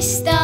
した。